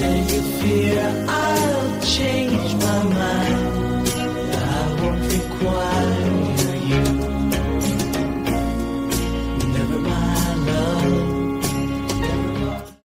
Say you fear I.